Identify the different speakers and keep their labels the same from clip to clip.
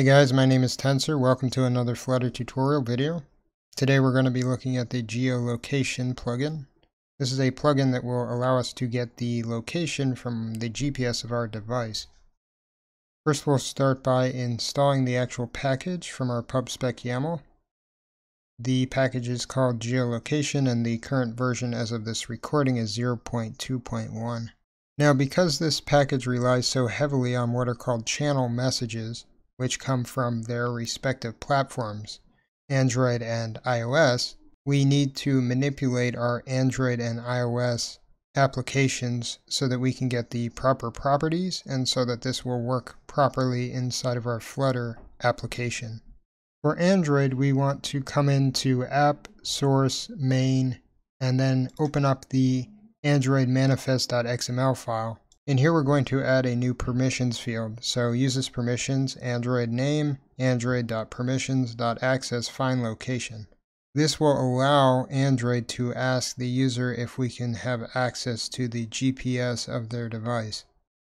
Speaker 1: Hey guys, my name is Tensor. Welcome to another Flutter tutorial video. Today we're going to be looking at the geolocation plugin. This is a plugin that will allow us to get the location from the GPS of our device. First we'll start by installing the actual package from our pubspec YAML. The package is called geolocation and the current version as of this recording is 0.2.1. Now because this package relies so heavily on what are called channel messages, which come from their respective platforms, Android and iOS, we need to manipulate our Android and iOS applications so that we can get the proper properties and so that this will work properly inside of our Flutter application. For Android, we want to come into app, source, main, and then open up the Android manifest.xml file. And here we're going to add a new permissions field. So uses permissions, Android name, android.permissions.access fine location. This will allow Android to ask the user if we can have access to the GPS of their device.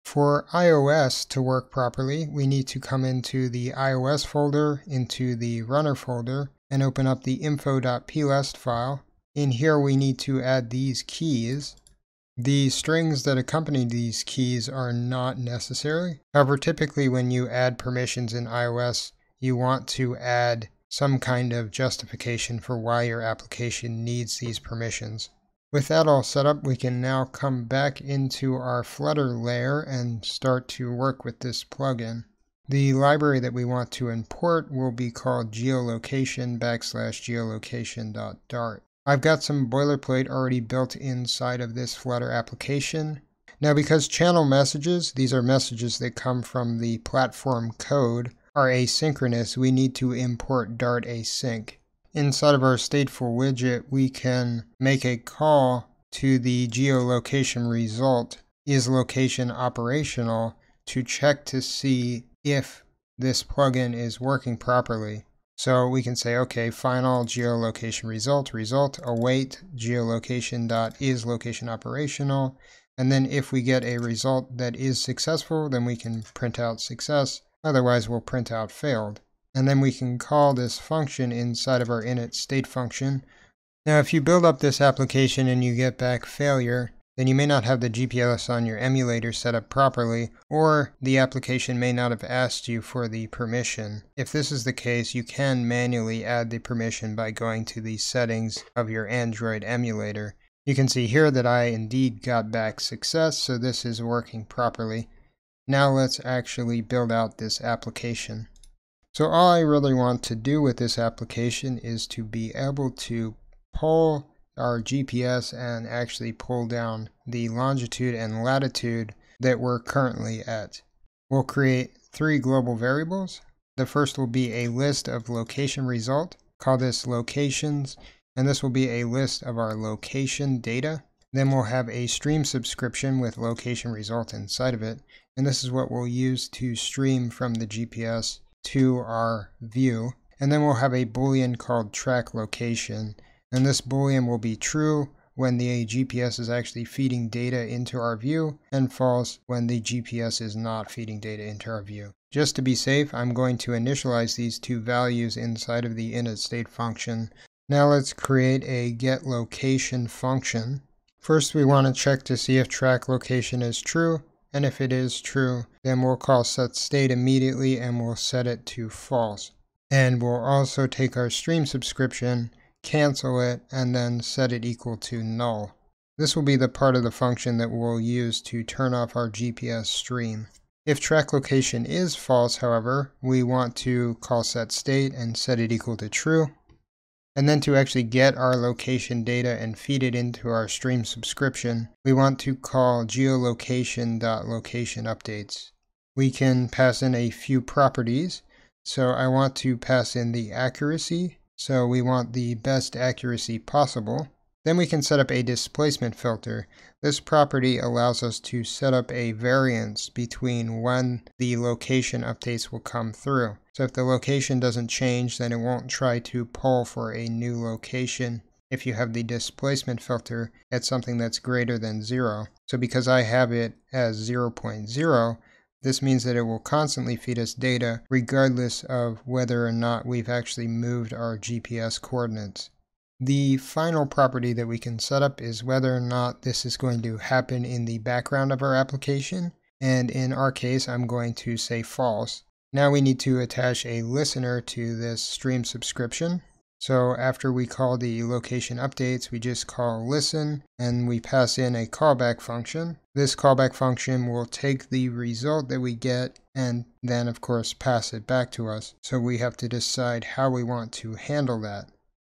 Speaker 1: For iOS to work properly, we need to come into the iOS folder, into the runner folder, and open up the info.plist file. In here we need to add these keys the strings that accompany these keys are not necessary. However, typically when you add permissions in iOS, you want to add some kind of justification for why your application needs these permissions. With that all set up, we can now come back into our Flutter layer and start to work with this plugin. The library that we want to import will be called geolocation backslash geolocation.dart. I've got some boilerplate already built inside of this Flutter application. Now because channel messages, these are messages that come from the platform code, are asynchronous, we need to import Dart async. Inside of our stateful widget, we can make a call to the geolocation result, is location operational, to check to see if this plugin is working properly. So we can say, okay, final geolocation result, result, await geolocation dot is location operational. And then if we get a result that is successful, then we can print out success. Otherwise, we'll print out failed. And then we can call this function inside of our init state function. Now, if you build up this application and you get back failure, then you may not have the GPS on your emulator set up properly, or the application may not have asked you for the permission. If this is the case, you can manually add the permission by going to the settings of your Android emulator. You can see here that I indeed got back success, so this is working properly. Now let's actually build out this application. So all I really want to do with this application is to be able to pull our GPS and actually pull down the longitude and latitude that we're currently at. We'll create three global variables. The first will be a list of location result. Call this locations, and this will be a list of our location data. Then we'll have a stream subscription with location result inside of it. And this is what we'll use to stream from the GPS to our view. And then we'll have a boolean called track location and this boolean will be true when the GPS is actually feeding data into our view and false when the GPS is not feeding data into our view. Just to be safe, I'm going to initialize these two values inside of the init state function. Now let's create a getLocation function. First we want to check to see if track location is true, and if it is true, then we'll call setState immediately and we'll set it to false. And we'll also take our stream subscription cancel it, and then set it equal to null. This will be the part of the function that we'll use to turn off our GPS stream. If track location is false, however, we want to call set state and set it equal to true. And then to actually get our location data and feed it into our stream subscription, we want to call geolocation.location updates. We can pass in a few properties. So I want to pass in the accuracy so we want the best accuracy possible. Then we can set up a displacement filter. This property allows us to set up a variance between when the location updates will come through. So if the location doesn't change, then it won't try to pull for a new location if you have the displacement filter at something that's greater than zero. So because I have it as 0.0, This means that it will constantly feed us data regardless of whether or not we've actually moved our GPS coordinates. The final property that we can set up is whether or not this is going to happen in the background of our application. And in our case, I'm going to say false. Now we need to attach a listener to this stream subscription. So after we call the location updates, we just call listen and we pass in a callback function. This callback function will take the result that we get and then of course pass it back to us. So we have to decide how we want to handle that.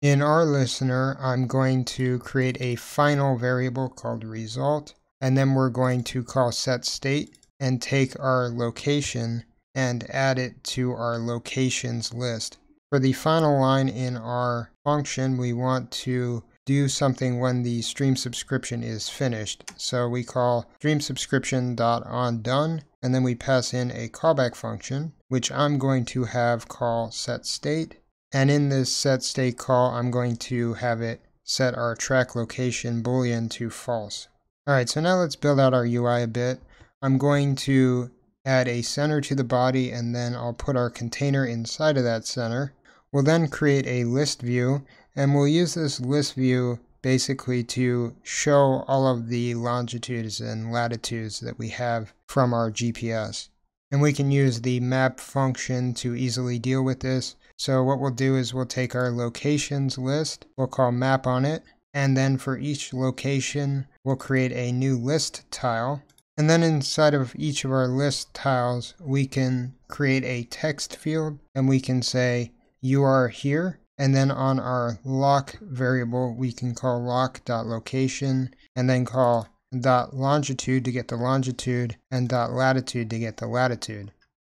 Speaker 1: In our listener, I'm going to create a final variable called result and then we're going to call set state and take our location and add it to our locations list. For the final line in our function, we want to do something when the stream subscription is finished. So we call stream subscription.onDone, and then we pass in a callback function, which I'm going to have call set state. And in this set state call, I'm going to have it set our track location boolean to false. All right, so now let's build out our UI a bit. I'm going to add a center to the body and then I'll put our container inside of that center. We'll then create a list view and we'll use this list view basically to show all of the longitudes and latitudes that we have from our GPS. And we can use the map function to easily deal with this. So what we'll do is we'll take our locations list, we'll call map on it, and then for each location, we'll create a new list tile. And then inside of each of our list tiles, we can create a text field and we can say you are here. And then on our lock variable, we can call lock.location and then call dot longitude to get the longitude and dot latitude to get the latitude.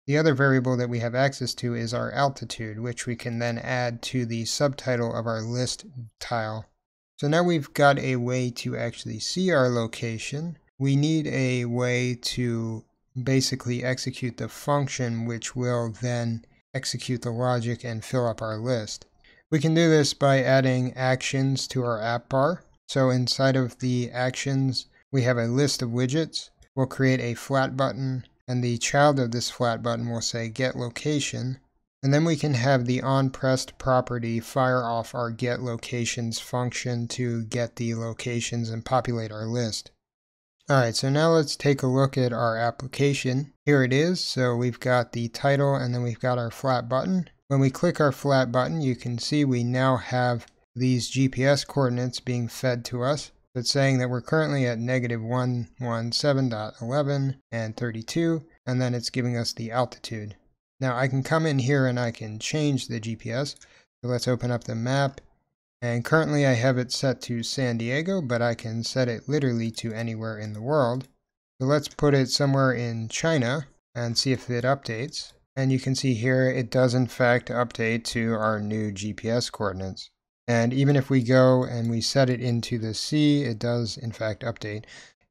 Speaker 1: The other variable that we have access to is our altitude, which we can then add to the subtitle of our list tile. So now we've got a way to actually see our location. We need a way to basically execute the function which will then execute the logic, and fill up our list. We can do this by adding actions to our app bar. So inside of the actions, we have a list of widgets. We'll create a flat button, and the child of this flat button will say get location. And then we can have the onPressed property fire off our get locations function to get the locations and populate our list. Alright, so now let's take a look at our application. Here it is, so we've got the title and then we've got our flat button. When we click our flat button, you can see we now have these GPS coordinates being fed to us. It's saying that we're currently at negative 117.11 and 32, and then it's giving us the altitude. Now I can come in here and I can change the GPS. So let's open up the map and currently I have it set to San Diego, but I can set it literally to anywhere in the world. So let's put it somewhere in China and see if it updates. And you can see here it does in fact update to our new GPS coordinates. And even if we go and we set it into the sea, it does in fact update.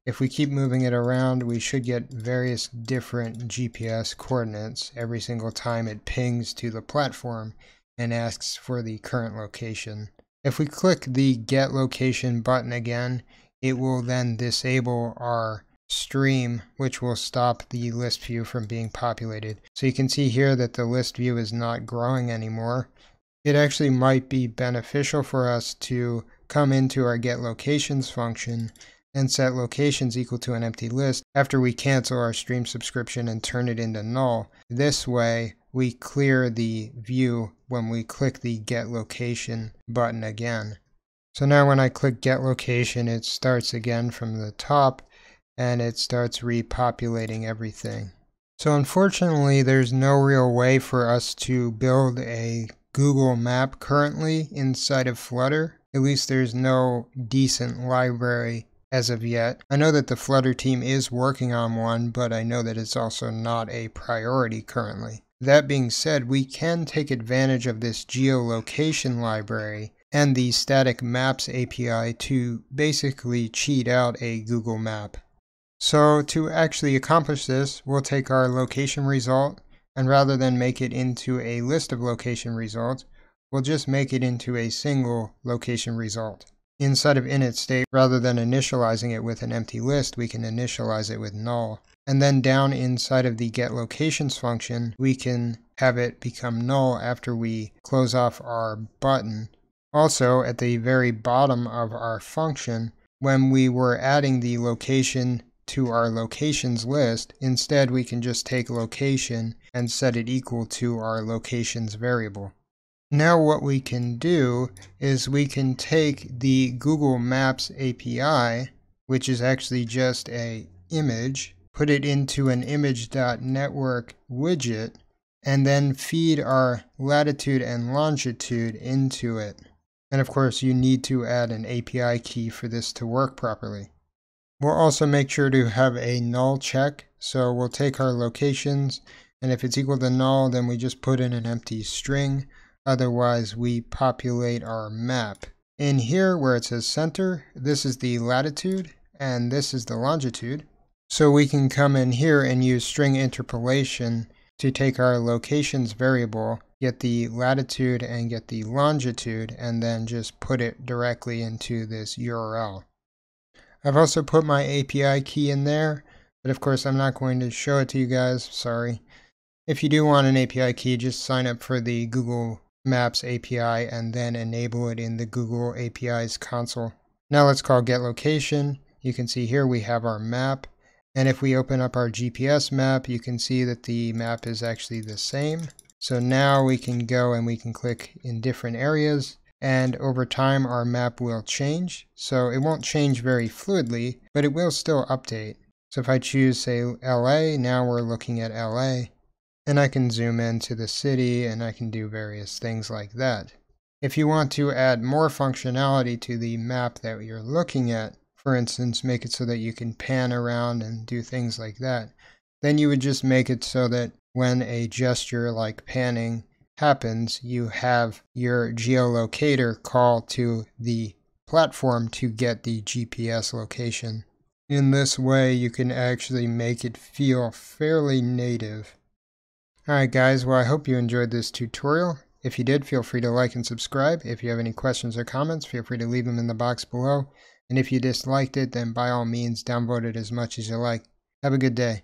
Speaker 1: If we keep moving it around, we should get various different GPS coordinates every single time it pings to the platform and asks for the current location. If we click the get location button again, it will then disable our stream, which will stop the list view from being populated. So you can see here that the list view is not growing anymore. It actually might be beneficial for us to come into our get locations function and set locations equal to an empty list after we cancel our stream subscription and turn it into null. This way, we clear the view when we click the get location button again. So now when I click get location, it starts again from the top and it starts repopulating everything. So unfortunately, there's no real way for us to build a Google map currently inside of Flutter. At least there's no decent library as of yet. I know that the Flutter team is working on one, but I know that it's also not a priority currently. That being said, we can take advantage of this geolocation library and the static maps API to basically cheat out a Google map. So to actually accomplish this, we'll take our location result and rather than make it into a list of location results, we'll just make it into a single location result. Inside of init state, rather than initializing it with an empty list, we can initialize it with null. And then down inside of the getLocations function, we can have it become null after we close off our button. Also, at the very bottom of our function, when we were adding the location to our locations list, instead we can just take location and set it equal to our locations variable. Now what we can do is we can take the Google Maps API, which is actually just a image, put it into an image.network widget, and then feed our latitude and longitude into it. And of course you need to add an API key for this to work properly. We'll also make sure to have a null check. So we'll take our locations and if it's equal to null then we just put in an empty string. Otherwise, we populate our map. In here where it says center, this is the latitude and this is the longitude. So we can come in here and use string interpolation to take our locations variable, get the latitude and get the longitude, and then just put it directly into this URL. I've also put my API key in there, but of course I'm not going to show it to you guys, sorry. If you do want an API key, just sign up for the Google Maps API and then enable it in the Google API's console. Now let's call get location. You can see here we have our map. And if we open up our GPS map, you can see that the map is actually the same. So now we can go and we can click in different areas and over time our map will change. So it won't change very fluidly, but it will still update. So if I choose say LA, now we're looking at LA and I can zoom into the city and I can do various things like that. If you want to add more functionality to the map that you're looking at, for instance, make it so that you can pan around and do things like that, then you would just make it so that when a gesture like panning happens, you have your geolocator call to the platform to get the GPS location. In this way, you can actually make it feel fairly native. Alright guys, well I hope you enjoyed this tutorial. If you did, feel free to like and subscribe. If you have any questions or comments, feel free to leave them in the box below. And if you disliked it, then by all means downvote it as much as you like. Have a good day.